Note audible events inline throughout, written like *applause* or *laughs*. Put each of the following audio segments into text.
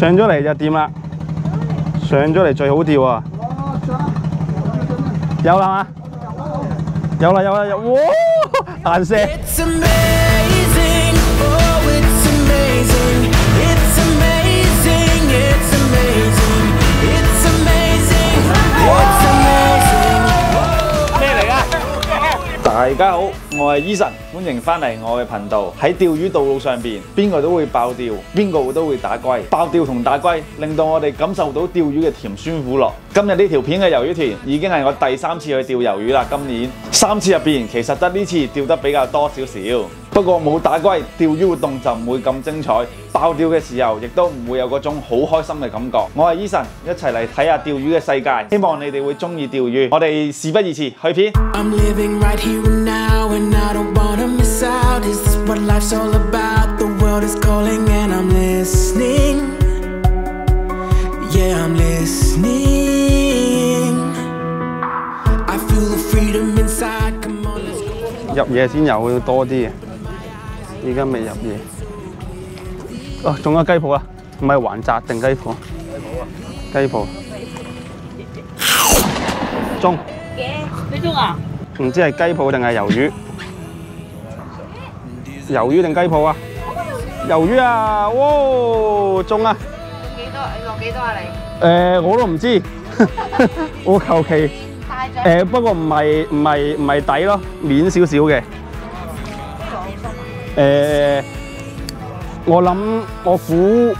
上咗嚟就掂啦，上咗嚟最好釣啊！有啦嘛？有啦有啦有，哇！彈射，It's 大家好，我係 Eason，歡迎翻嚟我嘅频道。喺钓鱼道路上邊，邊個都会爆钓，边个都会打龟。爆钓同打龟令到我哋感受到钓鱼嘅甜酸苦辣。今日呢条片嘅魷魚田已經係我第三次去釣魷魚啦。今年三次入边，其实得呢次钓得比较多少少。不過冇打龜，釣魚活動就唔會咁精彩，爆釣嘅時候亦都唔會有嗰種好開心嘅感覺。我係 Eason，一齊嚟睇下釣魚嘅世界，希望你哋會中意釣魚。我哋事不宜遲，去片。入夜先有多啲。而家未入夜。哦，仲有雞鋪啊？唔係環澤定雞鋪？雞鋪啊！雞鋪。中，嘅，你中啊？唔知係雞鋪定係魷魚？魷魚定雞鋪啊？魷魚啊！哇，中啊！幾多？你落幾多啊？你誒、我都唔知，*laughs* 我求其誒，不過唔係唔係唔係底咯，面少少嘅。誒、我諗我估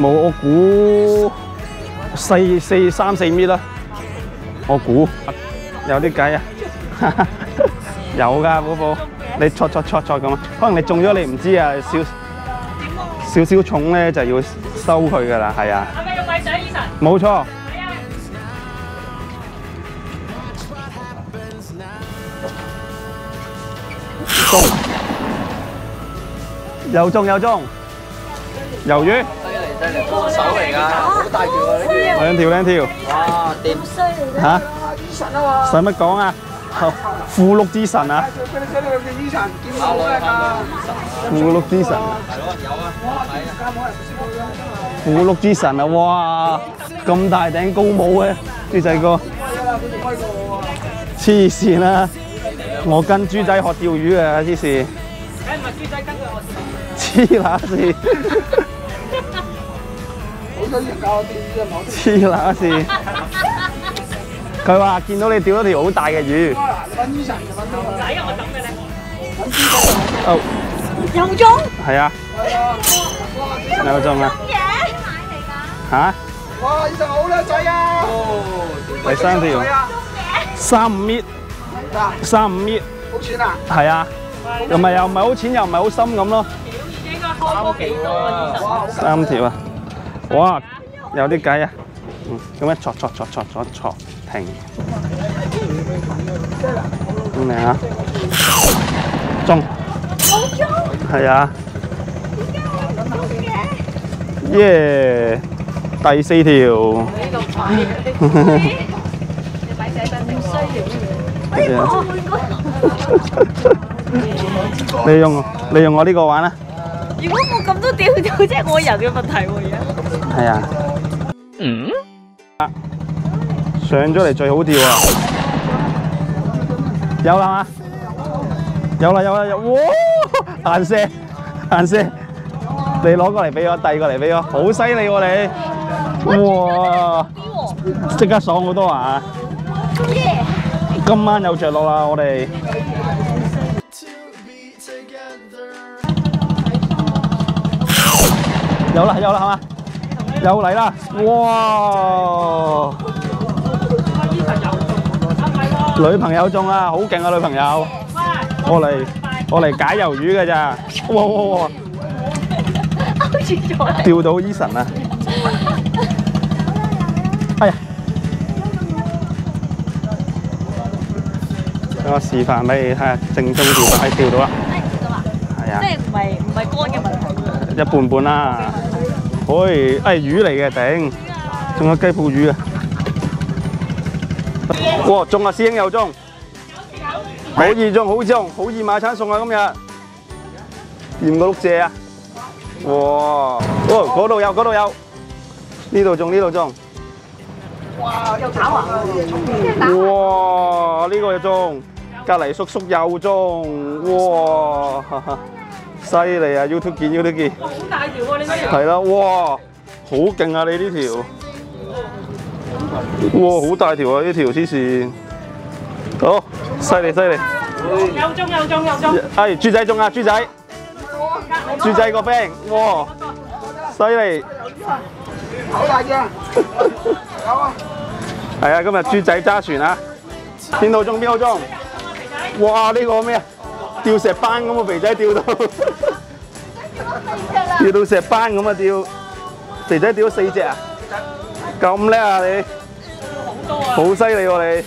冇，我估四四三四米啦，我估。有啲計啊，*laughs* 有㗎寶寶，你戳戳戳戳咁啊，可能你中咗你唔知啊，少少少重咧就要收佢㗎啦，係啊，係咪用米水以神？冇錯。又中又中，魷魚，手嚟㗎，好大條啊！呢啲兩條兩條，哇，掂嚇，使乜講啊？富禄之神啊！符箓之神啊！符箓之神啊！哇，咁大頂高帽嘅豬仔哥，黐線啦！我跟豬仔學釣魚啊！黐線，梗唔係豬仔跟佢我黐乸線，黐乸線。佢話見到你釣咗條好大嘅魚。仔，我等嘅咧。哦，又中係啊，有中啊！嘅，買嚟㗎。嚇，哇！呢隻好靚仔啊！第三條三五米，三五米，好錢啊！係啊，又唔係又唔係好淺，又唔係好深咁咯，應該開波幾多啊？以神。三條啊！哇，有啲計啊！嗯，咁樣戳戳戳戳戳戳停，咁靚啊！中，係啊，耶！第四條。呢度快嘅，你米仔等唔需要。你用你用我呢個玩啦，如果冇咁多屌屌，即係我人嘅問題喎而家。係啊。嗯。上咗嚟最好钓啊！有啦嘛？有啦有啦有，哇！彈射彈射，你攞過嚟俾我，遞過嚟俾我，好犀利喎你！哇！即刻爽好多啊！今晚有着落啦，我哋。有啦有啦係嘛？又嚟啦！哇！女朋友中啊，好劲啊女朋友！我嚟我嚟解鱿鱼嘅咋？哇哇哇！钓到 Eason 啊！哎呀！等我示范俾你睇下，正宗钓法係釣到啦，係啊即。係唔係唔係乾嘅問題。一半半啦。喂，誒魚嚟嘅頂，仲有雞泡魚啊！哇，中啊！師兄又中，好易中，好中，好易買餐餸啊！今日掂個碌蔗啊！哇！哦，嗰度有，嗰度有，呢度中，呢度中。哇！又炒啊！哇！呢個又中，隔離叔叔又中，哇！犀利啊！YouTube 見 YouTube 見。好大條喎！你嗰係啦，哇！好勁啊！你呢條，哇！好大條啊！呢條黐線，好犀利犀利。有中有中有中，哎，豬仔中啊！豬仔，豬仔個 friend，哇！犀利。好大隻，有啊！*laughs* 係啊，今日豬仔揸船啊！邊度中邊度中？哇！呢、個咩啊？吊石斑咁啊，肥仔吊到，吊到石斑咁啊吊，肥仔吊咗四隻啊！咁叻啊你！好犀利喎你！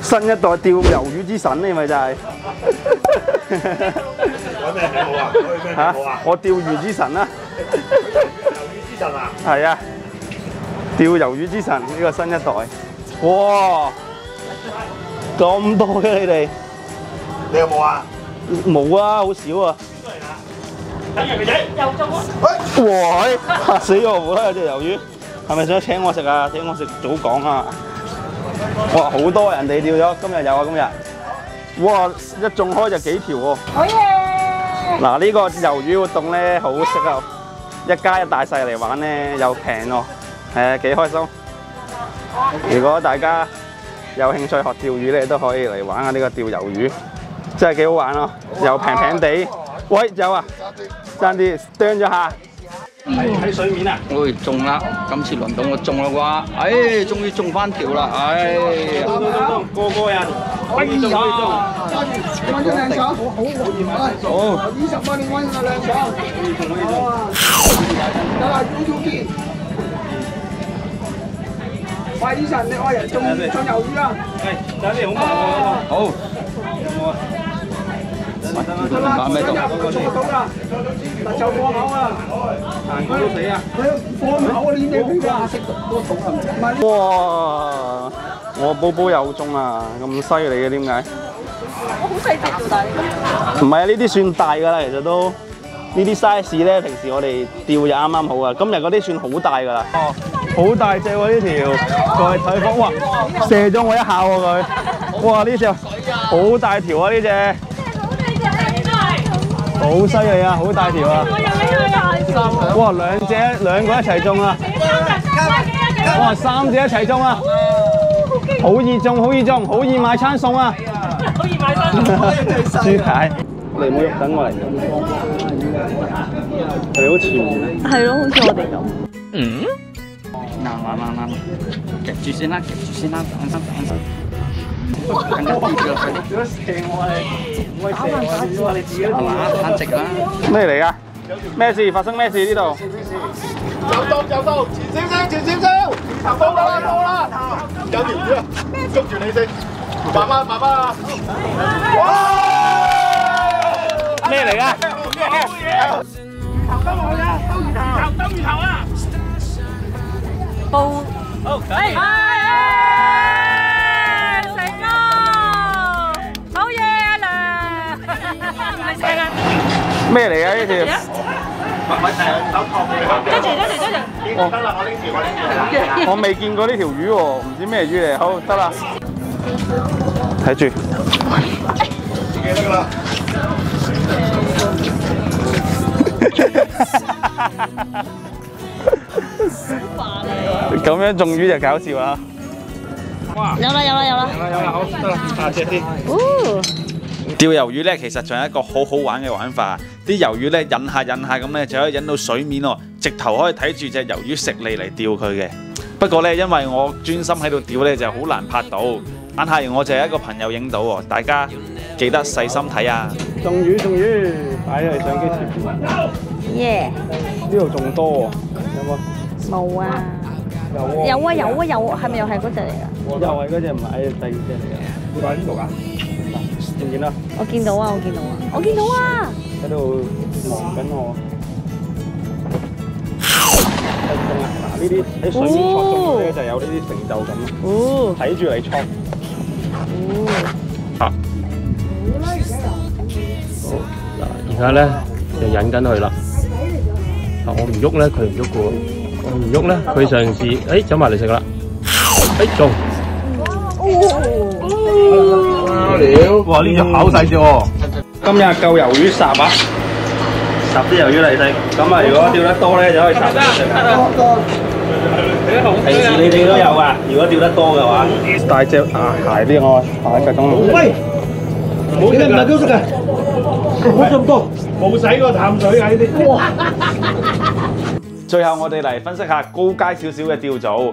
新一代釣魷魚之神你咪就係、改咩名好啊？改咩 *laughs* 名好啊？我釣魚之神啊！*laughs* 魷魚之神啊！係啊，釣魷魚之神呢、個新一代，哇！咁多嘅你哋你有冇啊？冇啊，好少啊！睇住肥仔，又中啊！哇！哎嚇死我有隻魷魚，係咪想請我食啊？請我食早講啊！哇！好多人哋釣咗，今日有啊，今日哇！一中開就幾條喎。好嘢！嗱，呢個魷魚活動咧好適合一家一大細嚟玩咧，又平喎，誒幾開心。如果大家有興趣學釣魚咧，都可以嚟玩下呢個釣魷魚，真係幾好玩咯，又平平地。喂，有啊，爭啲啄咗下。喺喺水面啊！喂，中啦！今次輪到我中啦啩！唉，終於中翻條啦！唉，中中中中，個個人可以中可以中。好，二十蚊你揾咗兩場，得啦，YouTube。喂，醫生，你愛人中中魷魚啊？係，等你好唔好。好，有冇啊？得啦，買咩入到？做到啦，就放口啊，行過都死啊！放口啊，呢啲俾佢食多重啊，哇！我寶寶又中啊，咁犀利嘅點解？我好細隻條大，唔係啊，呢啲算大㗎啦，其實都呢啲 size 咧，平時我哋釣就啱啱好啊。今日嗰啲算好大㗎啦。哦，好大隻喎呢條，過去睇翻，哇！射咗我一下喎佢，哇！呢隻好大條啊呢隻，好犀利啊，好大條啊！哇！兩隻兩個一齊中啊！哇！三隻一齊中啊！好易中，好易中，好易買餐餸啊！好易買身。豬排，你唔好喐，等我嚟。佢好前面。係咯，好似我哋咁。嗯嗱嗱嗱嗱，夾住先啦，夾住先啦，等陣等陣。更加啲嘅快啲，係嘛？攤直啦。咩嚟㗎？咩事？發生咩事呢度？有刀有刀，前少少，前少少，到啦到啦，有條魚啊，捉住你先，慢慢慢慢啊！哇！咩嚟㗎？報好，係咩嚟啊呢條？跟住跟住跟住，得啦，我拎住我拎住。我未見過呢條魚喎，唔知咩魚嚟。好，得啦。睇住。自己得啦。咁樣中魚就搞笑啦。有啦有啦有啦，有啦，好，得啦，下隻先。哦，釣魷魚咧，其實仲有一個好好玩嘅玩法。啲魷魚咧引下引下咁咧，就可以引到水面喎，直頭可以睇住隻魷魚食脷嚟釣佢嘅。不過咧，因為我專心喺度釣咧，就好難拍到。但係我就係一個朋友影到喎，大家記得細心睇啊！中魚中魚，擺喺相機前面。耶，呢度仲多喎，有冇？冇啊，有啊有啊有啊，係咪又係嗰只嚟㗎？又係嗰只唔係第二隻嚟嘅。你擺喺邊度㗎？見唔見啊？我見到啊我見到啊我見到啊，喺度望緊我。嗱，呢啲喺水面戳中咧，就有呢啲成就感咯。哦睇住嚟戳。哦，而家咧就引緊佢啦。啊我唔喐咧，佢唔喐嘅喎。我唔喐咧，佢嘗試，誒走埋嚟食啦。誒中。哇！呢只好細隻喎。今日夠魷魚烚啊！十啲魷魚嚟食。咁啊，如果釣得多咧，就可以烚嚟食。平時你哋都有啊，如果釣得多嘅話。大隻啊，鞋啲我大隻咁。喂，冇食唔係都食嘅，冇咁多，冇使過淡水啊呢啲。最後我哋嚟分析下高階少少嘅釣組。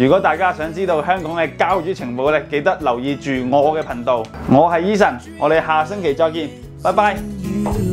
如果大家想知道香港嘅教育情報咧，記得留意住我嘅頻道。我係 Eason，我哋下星期再見，拜拜。